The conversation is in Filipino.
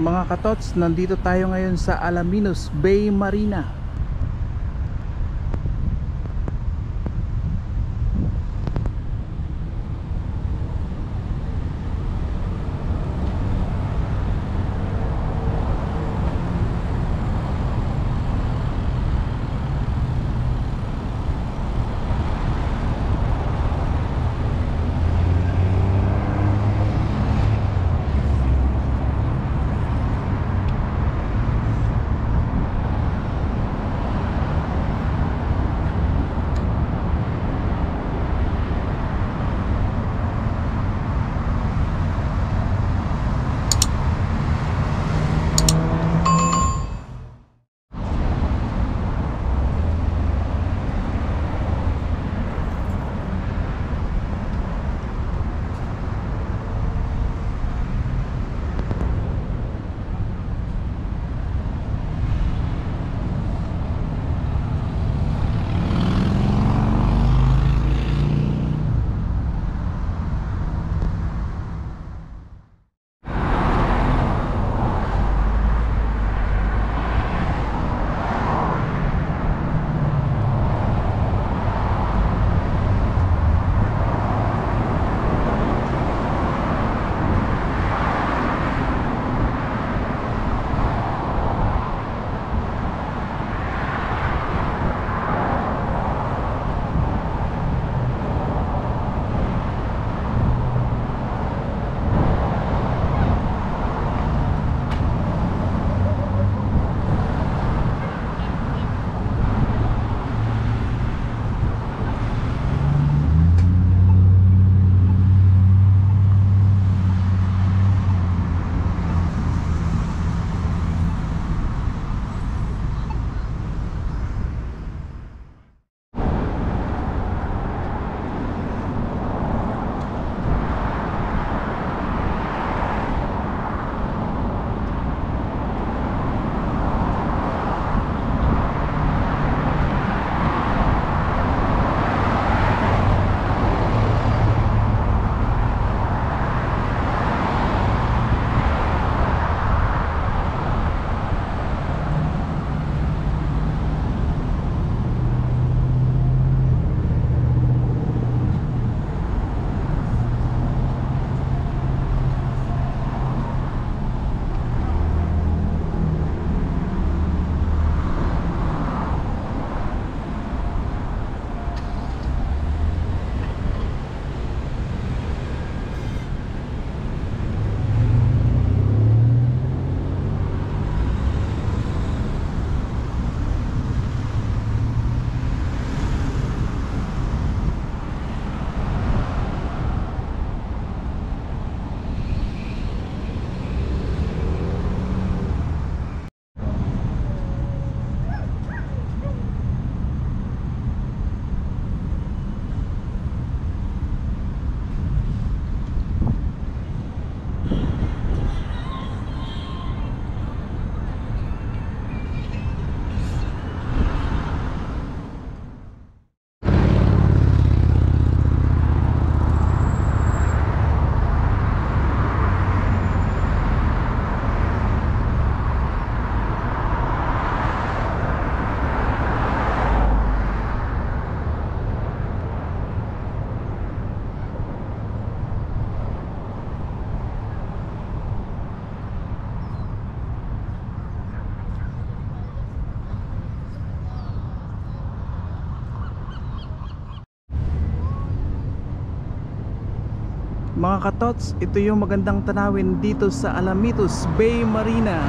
Mga katots, nandito tayo ngayon sa Alaminos Bay Marina. Mga katots, ito yung magandang tanawin dito sa Alamitos Bay Marina.